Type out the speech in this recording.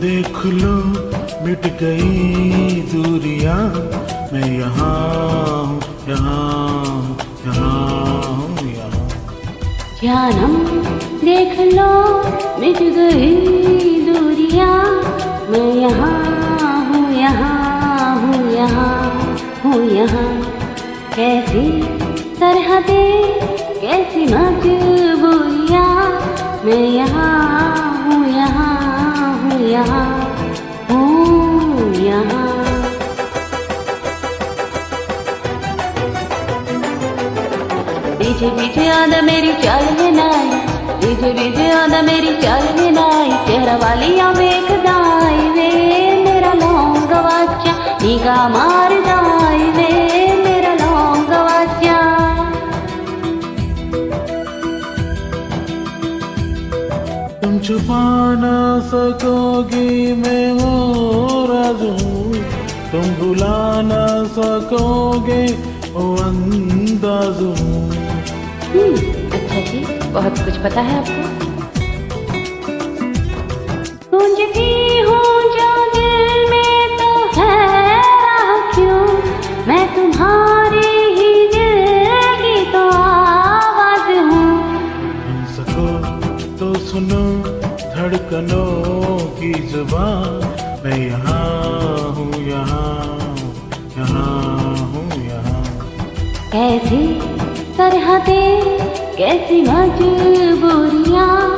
देख लो, मिट गई दूरियाँ। मैं यहाँ हूँ, यहाँ यहाँ यहाँ जानम, देख लो, मिट गई दूरियाँ। मैं यहाँ हूँ यहाँ हूँ यहाँ हूँ, यहाँ। कैसी सरहदें कैसी मजबूरियाँ पीछे पीछे आदा मेरी चाल है नाई पीछे पीछे आदा मेरी चाल है नाई, चेहरा वालियाँ वेखदाई वे मेरा लौंग वाचा निगा मार दाई, वे मेरा लौंग वाचा तुम छुपा ना सकोगी मैं वो राज हूँ तुम भुला ना सकोगे वो अंदाज। हूँ अच्छा जी बहुत कुछ पता है आपको? गूंजती हूँ जो दिल में तो है राह क्यों? मैं तुम्हारी ही दिल की तो आवाज़ हूँ। सको तो सुनो धड़कनों की ज़ुबान। मैं यहाँ हूँ यहाँ यहाँ हूँ यहाँ कैसी सरहदें कैसी मजबूरियाँ।